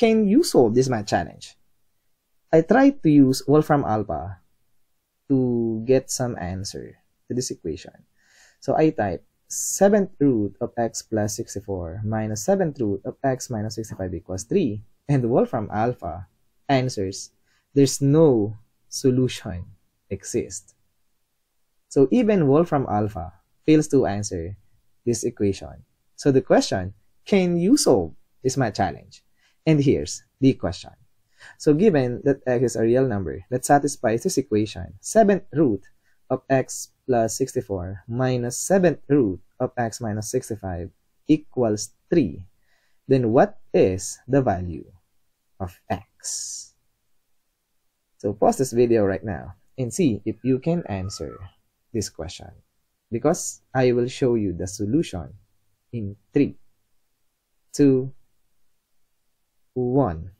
can you solve this math challenge? I tried to use Wolfram Alpha to get some answer to this equation. So I type 7th root of x plus 64 minus 7th root of x minus 65 equals 3. And Wolfram Alpha answers, there's no solution exist. So even Wolfram Alpha fails to answer this equation. So the question, can you solve this math challenge? And here's the question. So given that x is a real number that satisfies this equation, 7th root of x plus 64 minus 7th root of x minus 65 equals 3, then what is the value of x? So pause this video right now and see if you can answer this question because I will show you the solution in 3, 2, 1.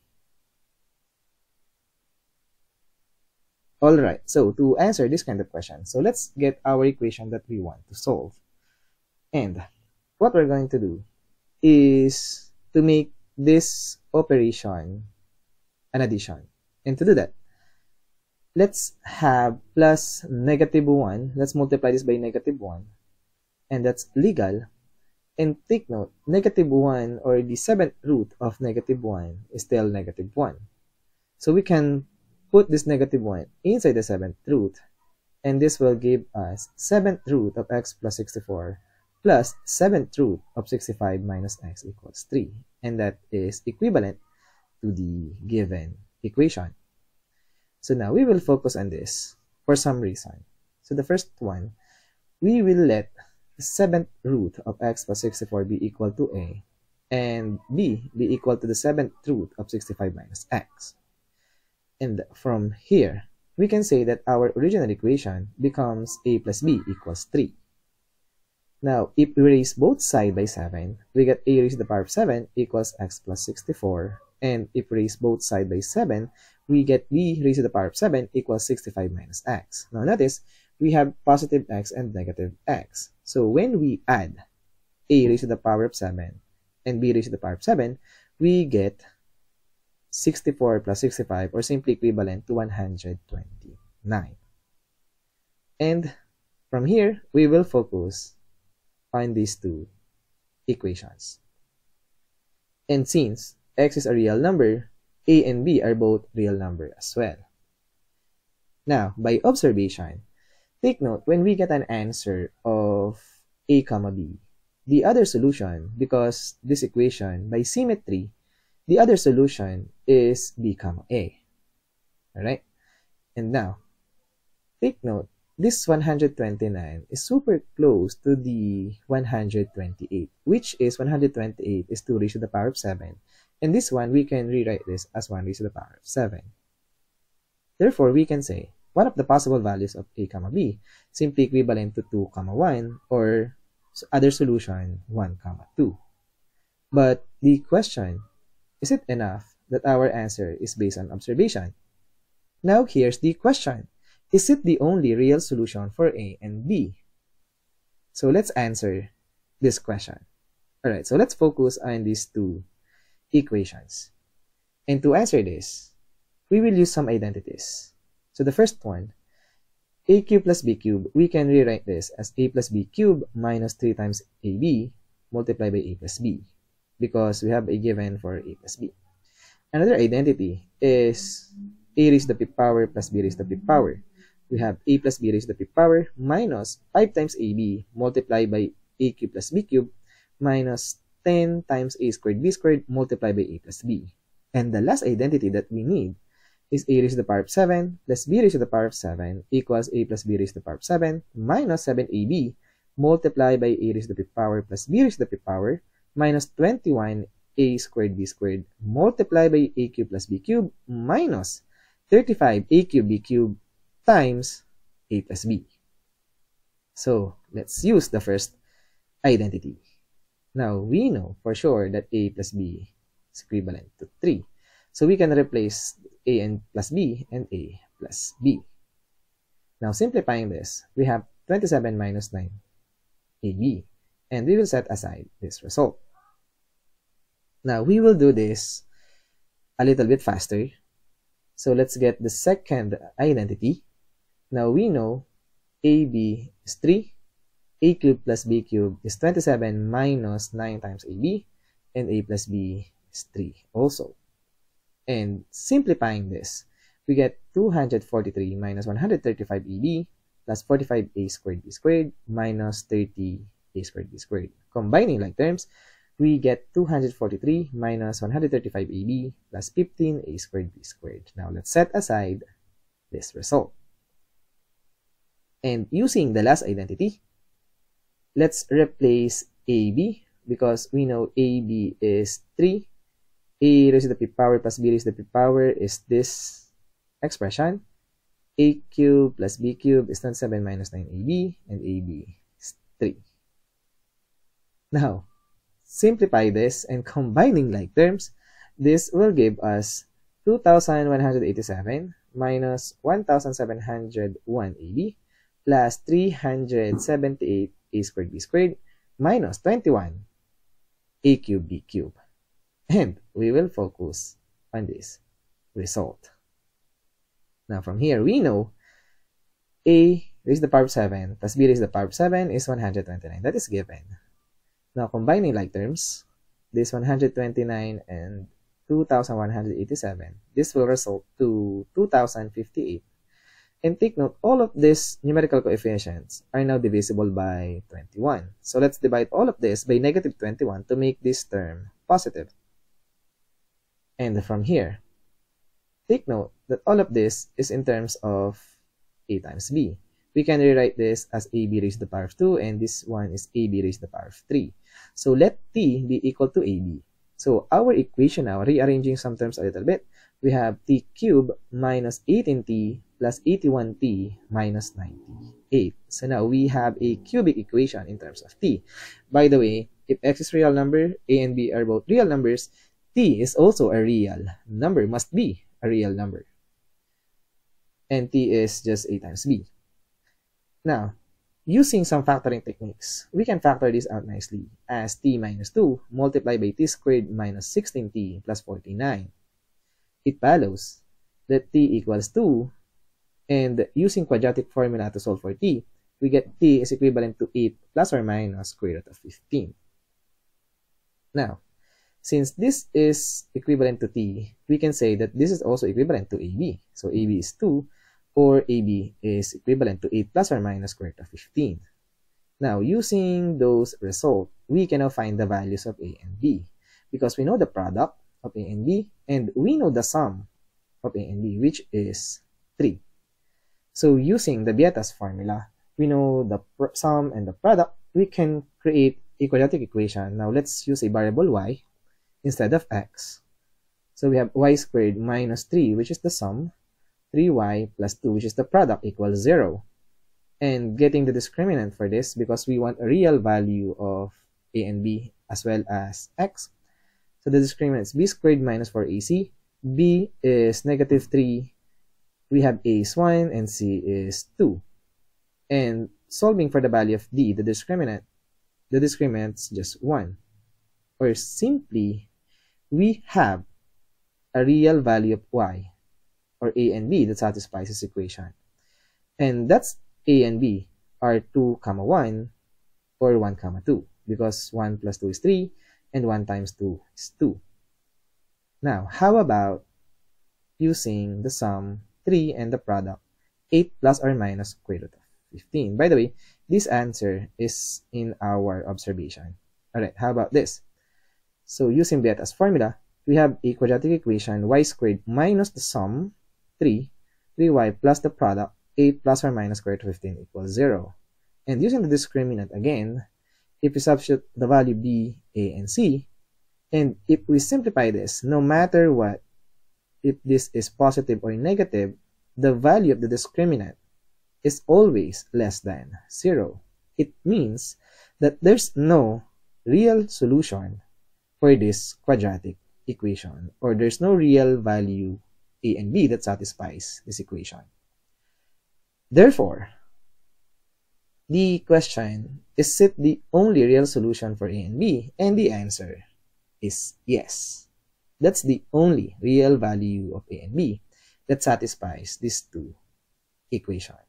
Alright, so to answer this kind of question, so let's get our equation that we want to solve. And what we're going to do is to make this operation an addition. And to do that, let's have plus negative 1. Let's multiply this by negative 1. And that's legal. And take note, negative 1 or the seventh root of negative 1 is still negative 1. So we can put this negative 1 inside the seventh root, and this will give us seventh root of x plus 64 plus seventh root of 65 minus x equals 3. And that is equivalent to the given equation. So now we will focus on this for some reason. So the first one, we will let the seventh root of x plus 64 be equal to a and b be equal to the seventh root of 65 minus x. And from here, we can say that our original equation becomes a plus b equals 3. Now, if we raise both sides by 7, we get a raised to the power of 7 equals x plus 64. And if we raise both sides by 7, we get b raised to the power of 7 equals 65 minus x. Now, notice, we have positive x and negative x. So, when we add a raised to the power of 7 and b raised to the power of 7, we get 64 plus 65 or simply equivalent to 129. And from here, we will focus on these two equations. And since x is a real number, a and b are both real number as well. Now, by observation, take note when we get an answer of a comma b, the other solution, because this equation by symmetry the other solution is b comma a. Alright? And now, take note, this 129 is super close to the 128, which is 128 is 2 raised to the power of 7. And this one, we can rewrite this as 1 raised to the power of 7. Therefore, we can say, one of the possible values of a comma b simply equivalent to 2 comma 1 or other solution 1 comma 2. But the question is it enough that our answer is based on observation? Now here's the question. Is it the only real solution for A and B? So let's answer this question. Alright, so let's focus on these two equations. And to answer this, we will use some identities. So the first one, a cube plus b cube, we can rewrite this as a plus b cube minus 3 times ab multiplied by a plus b because we have a given for a plus b. Another identity is a raised to the fifth power plus b raised to the fifth power. We have a plus b raised to the fifth power minus 5 times ab multiplied by a cube plus b cube minus 10 times a squared b squared multiplied by a plus b. And the last identity that we need is a raised to the power of 7 plus b raised to the power of 7 equals a plus b raised to the power of 7 minus 7ab multiplied by a raised to the fifth power plus b raised to the fifth power minus 21 a squared b squared multiplied by a cube plus b cube minus 35 a cube b cube times a plus b. So let's use the first identity. Now we know for sure that a plus b is equivalent to 3. So we can replace a and plus b and a plus b. Now simplifying this, we have 27 minus 9 ab and we will set aside this result. Now, we will do this a little bit faster. So let's get the second identity. Now we know AB is 3, A cubed plus B cubed is 27 minus 9 times AB, and A plus B is 3 also. And simplifying this, we get 243 minus 135 AB plus 45A squared B squared minus 30 A squared B squared. Combining like terms, we get 243 minus 135ab plus 15a squared b squared. Now let's set aside this result. And using the last identity, let's replace ab because we know ab is 3. A raised to the p power plus b raised to the p power is this expression. a cubed plus b cubed is 27 minus 9ab and ab is 3. Now, simplify this and combining like terms, this will give us 2,187 minus 1,701 AB plus 378 A squared B squared minus 21 A cube B cube. And we will focus on this result. Now from here, we know A raised to the power of 7 plus B raised to the power of 7 is 129. That is given. Now, combining like terms, this 129 and 2,187, this will result to 2,058. And take note, all of these numerical coefficients are now divisible by 21. So let's divide all of this by negative 21 to make this term positive. And from here, take note that all of this is in terms of a times b we can rewrite this as ab raised to the power of 2 and this one is ab raised to the power of 3. So let t be equal to ab. So our equation now, rearranging some terms a little bit, we have t cubed minus 18t plus 81t minus 98. So now we have a cubic equation in terms of t. By the way, if x is real number, a and b are both real numbers, t is also a real number, must be a real number. And t is just a times b. Now, using some factoring techniques, we can factor this out nicely as t minus 2 multiplied by t squared minus 16t plus 49. It follows that t equals 2 and using quadratic formula to solve for t, we get t is equivalent to 8 plus or minus square root of 15. Now, since this is equivalent to t, we can say that this is also equivalent to AB. So AB is 2 or AB is equivalent to 8 plus or minus square root of 15. Now, using those results, we can now find the values of A and B because we know the product of A and B and we know the sum of A and B, which is 3. So, using the Vieta's formula, we know the sum and the product, we can create a quadratic equation. Now, let's use a variable y instead of x. So, we have y squared minus 3, which is the sum, 3y plus 2, which is the product, equals 0. And getting the discriminant for this because we want a real value of a and b as well as x. So the discriminant is b squared minus 4ac. b is negative 3. We have a is 1 and c is 2. And solving for the value of d, the discriminant, the discriminant is just 1. Or simply, we have a real value of y or a and b that satisfies this equation. And that's a and b are 2 comma 1 or 1 comma 2 because 1 plus 2 is 3 and 1 times 2 is 2. Now, how about using the sum 3 and the product 8 plus or minus square root of 15. By the way, this answer is in our observation. Alright, how about this? So using Vieta's formula, we have a quadratic equation y squared minus the sum 3, 3y plus the product, 8 plus or minus square root of 15 equals 0. And using the discriminant again, if we substitute the value b, a, and c, and if we simplify this, no matter what, if this is positive or negative, the value of the discriminant is always less than 0. It means that there's no real solution for this quadratic equation or there's no real value a and b that satisfies this equation. Therefore, the question is it the only real solution for a and b? And the answer is yes. That's the only real value of a and b that satisfies these two equations.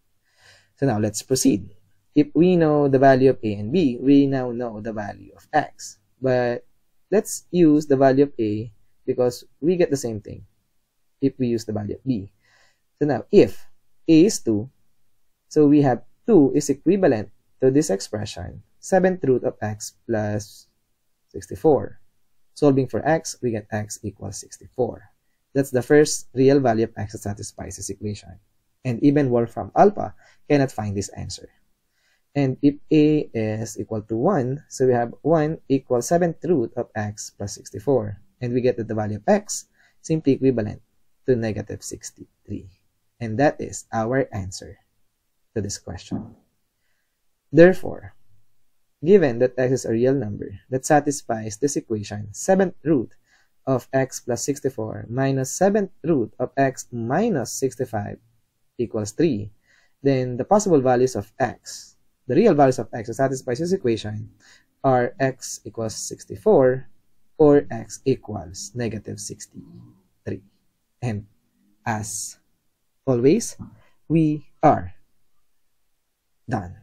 So now let's proceed. If we know the value of a and b, we now know the value of x. But let's use the value of a because we get the same thing if we use the value of b. So now if a is 2, so we have 2 is equivalent to this expression, 7th root of x plus 64. Solving for x, we get x equals 64. That's the first real value of x that satisfies this equation. And even Wolfram alpha cannot find this answer. And if a is equal to 1, so we have 1 equals 7th root of x plus 64. And we get that the value of x simply equivalent to negative 63. And that is our answer to this question. Therefore, given that x is a real number that satisfies this equation, 7th root of x plus 64 minus 7th root of x minus 65 equals 3, then the possible values of x, the real values of x that satisfies this equation are x equals 64 or x equals negative 63. And as always, we are done.